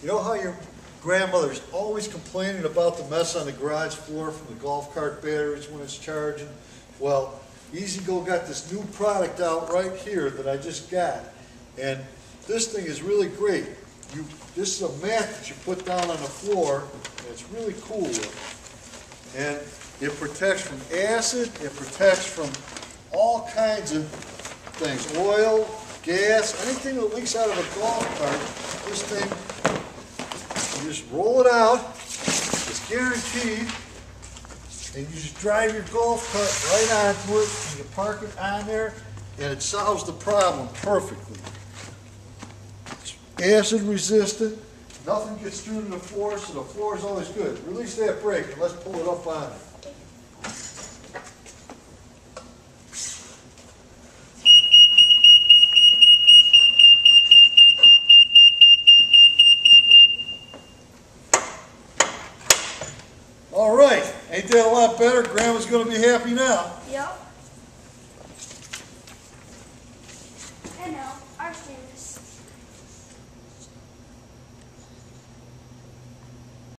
You know how your grandmother's always complaining about the mess on the garage floor from the golf cart batteries when it's charging? Well, E-Z-GO got this new product out right here that I just got. And this thing is really great. You, this is a mat that you put down on the floor, and it's really cool. And it protects from acid, it protects from all kinds of things, oil, gas, anything that leaks out of a golf cart, this thing, you just roll it out, it's guaranteed, and you just drive your golf cart right onto it, and you park it on there, and it solves the problem perfectly. It's Acid resistant, nothing gets through to the floor, so the floor is always good. Release that brake, and let's pull it up on it. All right. Ain't that a lot better? Grandma's going to be happy now. Yep. And now, our famous